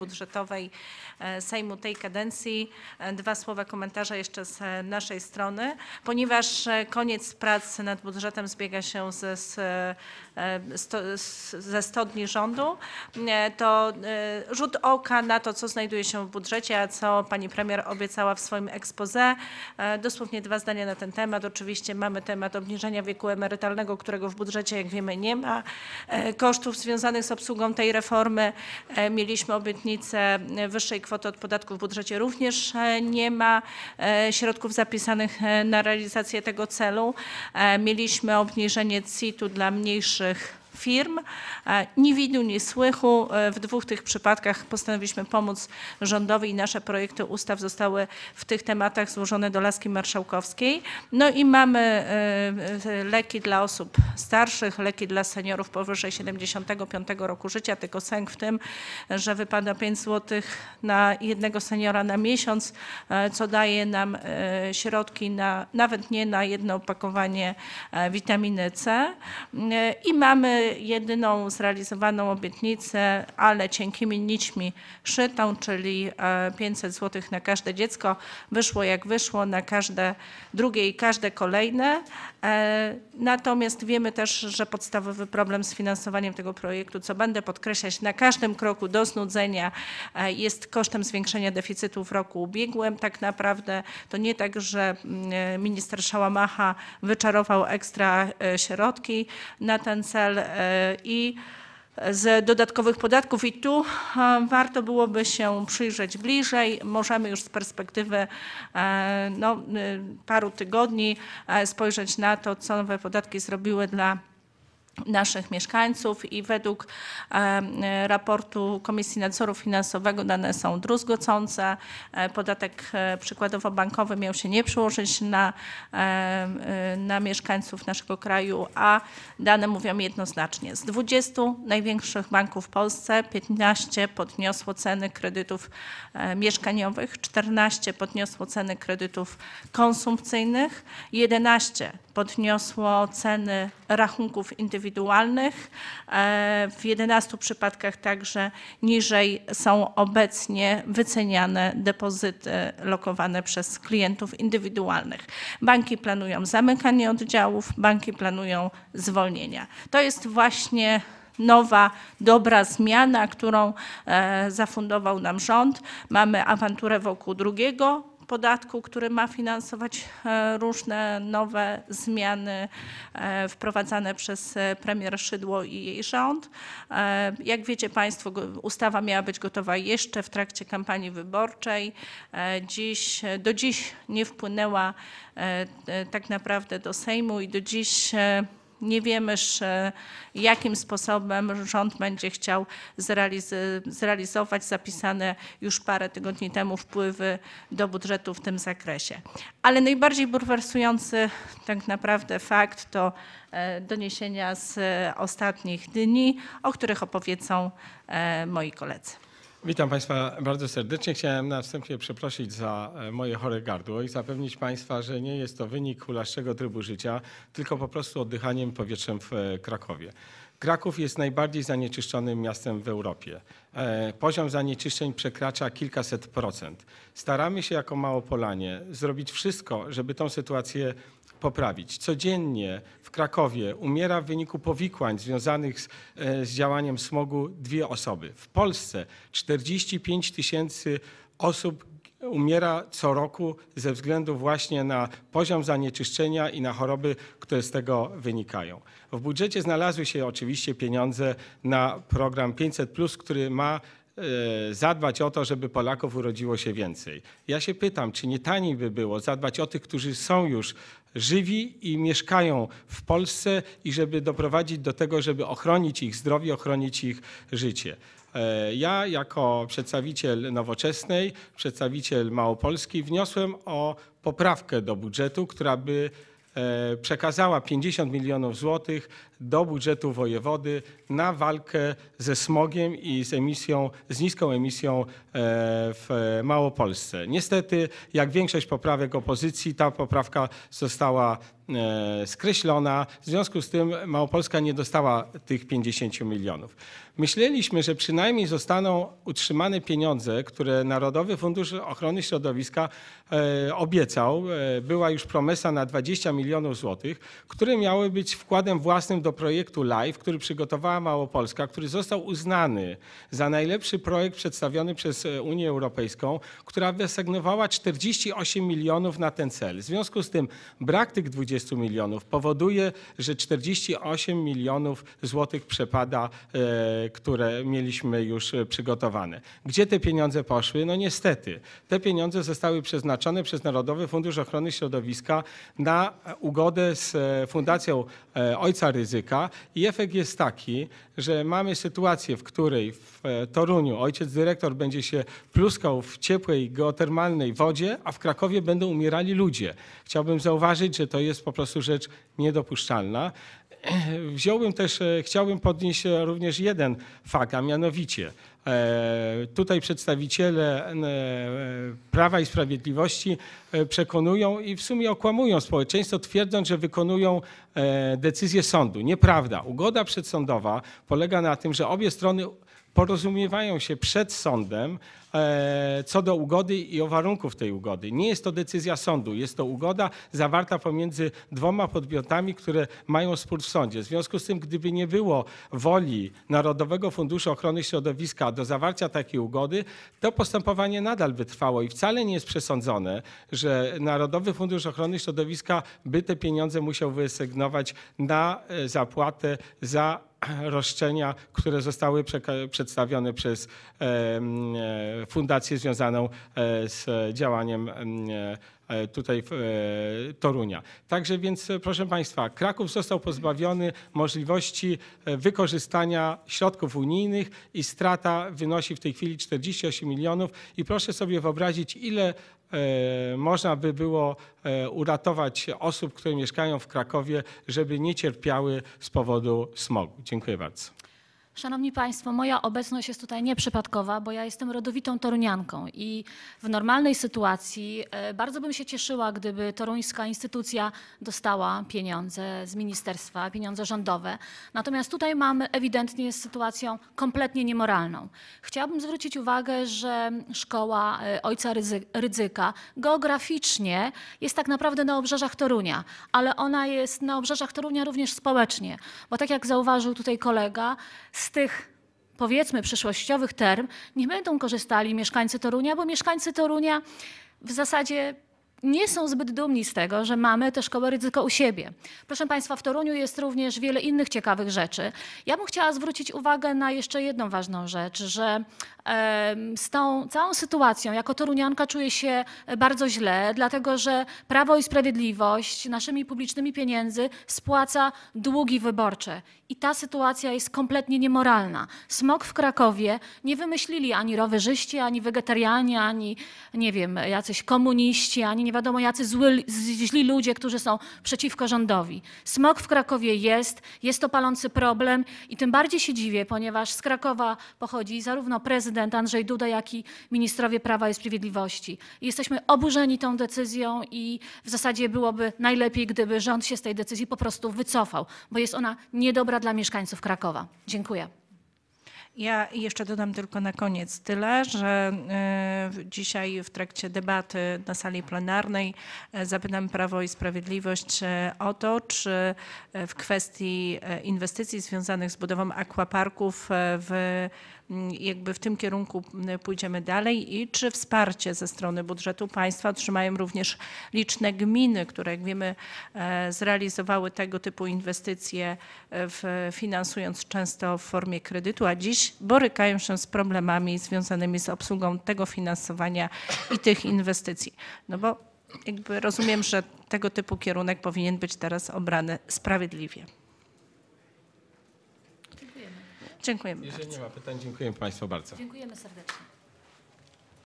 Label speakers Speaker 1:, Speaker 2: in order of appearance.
Speaker 1: budżetowej e, Sejmu tej kadencji. E, Dwa słowa komentarza jeszcze z e, naszej strony. Ponieważ koniec prac nad budżetem zbiega się ze, ze 100 dni rządu, to rzut oka na to, co znajduje się w budżecie, a co pani premier obiecała w swoim expose. Dosłownie dwa zdania na ten temat. Oczywiście mamy temat obniżenia wieku emerytalnego, którego w budżecie, jak wiemy, nie ma. Kosztów związanych z obsługą tej reformy mieliśmy obietnicę wyższej kwoty od podatku w budżecie również e, nie ma e, środków zapisanych e, na realizację tego celu. Mieliśmy obniżenie CIT-u dla mniejszych firm. Ni widu, ni słychu. E, W dwóch tych przypadkach postanowiliśmy pomóc rządowi i nasze projekty ustaw zostały w tych tematach złożone do laski marszałkowskiej. No i mamy e, e, leki dla osób starszych, leki dla seniorów powyżej 75 roku życia, tylko sęk w tym, że wypada 5 zł na jednego seniora na miesiąc, co daje nam środki na, nawet nie na jedno opakowanie witaminy C. I mamy jedyną zrealizowaną obietnicę, ale cienkimi nićmi szytą, czyli e, 500 zł na każde dziecko. Wyszło jak wyszło, na każde drugie i każde kolejne. E, Natomiast wiemy też, że podstawowy problem z finansowaniem tego projektu, co będę podkreślać na każdym kroku do znudzenia, e, jest kosztem zwiększenia deficytu w roku ubiegłym. Tak naprawdę to nie tak, że mm, e, minister Szałamacha wyczarował ekstra środki na ten cel i z dodatkowych podatków i tu e, warto byłoby się przyjrzeć bliżej. Możemy już z perspektywy e, no, e, paru tygodni spojrzeć na to, co nowe podatki zrobiły dla naszych mieszkańców i według e, e, raportu Komisji Nadzoru Finansowego dane są druzgocące. E, Podatek przykładowo bankowy miał się nie przełożyć na, na mieszkańców naszego kraju, a dane mówią jednoznacznie. Z 20 największych banków w Polsce 15 podniosło ceny kredytów mieszkaniowych, 14 podniosło ceny kredytów konsumpcyjnych, 11 podniosło ceny rachunków indywidualnych. E, W 11 przypadkach także niżej są obecnie wyceniane depozyty lokowane przez klientów indywidualnych. Banki planują zamykanie oddziałów, banki planują zwolnienia. To jest właśnie nowa, dobra zmiana, którą e, zafundował nam rząd. Mamy awanturę wokół drugiego podatku, który ma finansować e, różne nowe zmiany e, wprowadzane przez e, premier Szydło i jej rząd. Jak wiecie Państwo, ustawa miała być gotowa jeszcze w trakcie kampanii wyborczej. Dziś, do dziś nie wpłynęła tak naprawdę do Sejmu i do dziś nie wiemy, jakim sposobem rząd będzie chciał zrealizować zapisane już parę tygodni temu wpływy do budżetu w tym zakresie. Ale najbardziej bulwersujący tak naprawdę fakt to e, doniesienia z e, ostatnich dni, o których opowiedzą e, moi koledzy.
Speaker 2: Witam Państwa bardzo serdecznie. Chciałem na wstępie przeprosić za e, moje chore gardło i zapewnić Państwa, że nie jest to wynik hulaszczego trybu życia, tylko po prostu oddychaniem powietrzem w e, Krakowie. Kraków jest najbardziej zanieczyszczonym miastem w Europie. E, Poziom zanieczyszczeń przekracza kilkaset procent. Staramy się jako Małopolanie zrobić wszystko, żeby tą sytuację poprawić. Codziennie w Krakowie umiera w wyniku powikłań związanych z, e, z działaniem smogu dwie osoby. W Polsce 45 tysięcy osób umiera co roku ze względu właśnie na poziom zanieczyszczenia i na choroby, które z tego wynikają. W budżecie znalazły się oczywiście pieniądze na program 500, który ma zadbać o to, żeby Polaków urodziło się więcej. Ja się pytam, czy nie taniej by było zadbać o tych, którzy są już żywi i mieszkają w Polsce i żeby doprowadzić do tego, żeby ochronić ich zdrowie, ochronić ich życie. E, Ja jako przedstawiciel Nowoczesnej, przedstawiciel Małopolski wniosłem o poprawkę do budżetu, która by e, przekazała 50 milionów złotych do budżetu wojewody na walkę ze smogiem i z emisją, z niską emisją e, w Małopolsce. Niestety, jak większość poprawek opozycji, ta poprawka została e, skreślona. W związku z tym Małopolska nie dostała tych 50 milionów. Myśleliśmy, że przynajmniej zostaną utrzymane pieniądze, które Narodowy Fundusz Ochrony Środowiska e, obiecał. Była już promesa na 20 milionów złotych, które miały być wkładem własnym do projektu LIFE, który przygotowała Małopolska, który został uznany za najlepszy projekt przedstawiony przez e, Unię Europejską, która wyasygnowała 48 milionów na ten cel. W związku z tym brak tych 20 milionów powoduje, że 48 milionów złotych przepada, e, które mieliśmy już e, przygotowane. Gdzie te pieniądze poszły? No niestety, te pieniądze zostały przeznaczone przez Narodowy Fundusz Ochrony Środowiska na ugodę z Fundacją Ojca I efekt jest taki, że mamy sytuację, w której w e, Toruniu ojciec dyrektor będzie się pluskał w ciepłej geotermalnej wodzie, a w Krakowie będą umierali ludzie. Chciałbym zauważyć, że to jest po prostu rzecz niedopuszczalna. Wziąłbym też, e, chciałbym podnieść e, również jeden fakt, a mianowicie e, tutaj przedstawiciele Prawa i Sprawiedliwości przekonują i w sumie okłamują społeczeństwo, twierdząc, że wykonują decyzję sądu. Nieprawda. Ugoda przedsądowa polega na tym, że obie strony porozumiewają się przed sądem e, co do ugody i o warunków tej ugody. Nie jest to decyzja sądu, jest to ugoda zawarta pomiędzy dwoma podmiotami, które mają spór w sądzie. W związku z tym, gdyby nie było woli Narodowego Funduszu Ochrony Środowiska do zawarcia takiej ugody, to postępowanie nadal by trwało i wcale nie jest przesądzone, że Narodowy Fundusz Ochrony Środowiska by te pieniądze musiał wysygnować na e, zapłatę za roszczenia, które zostały przedstawione przez e, fundację związaną e, z działaniem em, e, tutaj w e, Torunia. Także więc, e, proszę Państwa, Kraków został pozbawiony możliwości e, wykorzystania środków unijnych i strata wynosi w tej chwili 48 milionów i proszę sobie wyobrazić, ile e, można by było e, uratować osób, które mieszkają w Krakowie, żeby nie cierpiały z powodu smogu. Dziękuję bardzo.
Speaker 3: Szanowni Państwo, moja obecność jest tutaj nieprzypadkowa, bo ja jestem rodowitą torunianką i w normalnej sytuacji e, bardzo bym się cieszyła, gdyby toruńska instytucja dostała pieniądze z ministerstwa, pieniądze rządowe. Natomiast tutaj mamy ewidentnie sytuacją kompletnie niemoralną. Chciałabym zwrócić uwagę, że szkoła e, Ojca Rydzyka geograficznie jest tak naprawdę na obrzeżach Torunia, ale ona jest na obrzeżach Torunia również społecznie, bo tak jak zauważył tutaj kolega, z tych powiedzmy przyszłościowych term nie będą korzystali mieszkańcy Torunia, bo mieszkańcy Torunia w zasadzie nie są zbyt dumni z tego, że mamy tę szkołę ryzyko u siebie. Proszę Państwa, w Toruniu jest również wiele innych ciekawych rzeczy. Ja bym chciała zwrócić uwagę na jeszcze jedną ważną rzecz, że z tą całą sytuacją jako torunianka czuję się bardzo źle, dlatego że Prawo i Sprawiedliwość naszymi publicznymi pieniędzy spłaca długi wyborcze. I ta sytuacja jest kompletnie niemoralna. Smog w Krakowie nie wymyślili ani rowerzyści, ani wegetarianie, ani nie wiem, jacyś komuniści, ani nie wiadomo jacy zły, źli ludzie, którzy są przeciwko rządowi. Smog w Krakowie jest, jest to palący problem i tym bardziej się dziwię, ponieważ z Krakowa pochodzi zarówno prezydent Andrzej Duda, jak i ministrowie Prawa i Sprawiedliwości. Jesteśmy oburzeni tą decyzją i w zasadzie byłoby najlepiej, gdyby rząd się z tej decyzji po prostu wycofał, bo jest ona niedobra dla mieszkańców Krakowa. Dziękuję.
Speaker 1: Ja jeszcze dodam tylko na koniec tyle, że e, dzisiaj w trakcie debaty na sali plenarnej e, zapytam Prawo i Sprawiedliwość e, o to, czy w kwestii inwestycji związanych z budową akwaparków w, jakby w tym kierunku pójdziemy dalej i czy wsparcie ze strony budżetu państwa otrzymają również liczne gminy, które jak wiemy e, zrealizowały tego typu inwestycje e, w, finansując często w formie kredytu, a dziś borykają się z problemami związanymi z obsługą tego finansowania i tych inwestycji. No bo jakby rozumiem, że tego typu kierunek powinien być teraz obrany sprawiedliwie. Dziękujemy
Speaker 2: Jeżeli
Speaker 1: bardzo.
Speaker 2: nie ma pytań, dziękuję Państwu bardzo.
Speaker 3: Dziękujemy serdecznie.